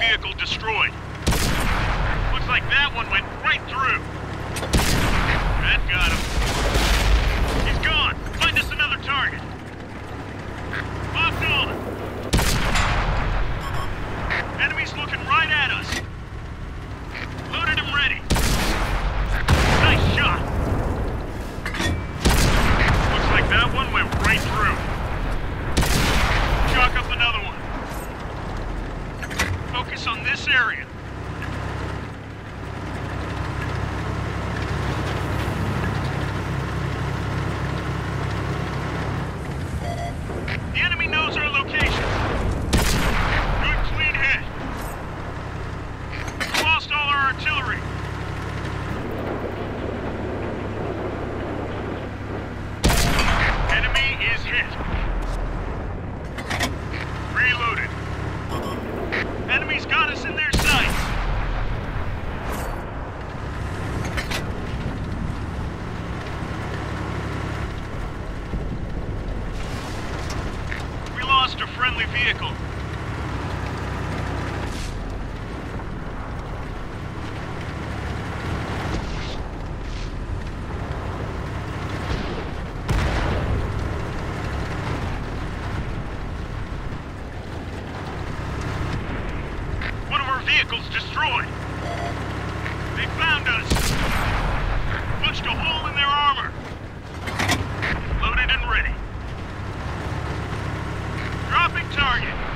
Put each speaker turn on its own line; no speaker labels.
vehicle destroyed. Looks like that one went right through. That area. friendly vehicle. One of our vehicles destroyed. They found us. Punched a hole in their armor. Loaded and target.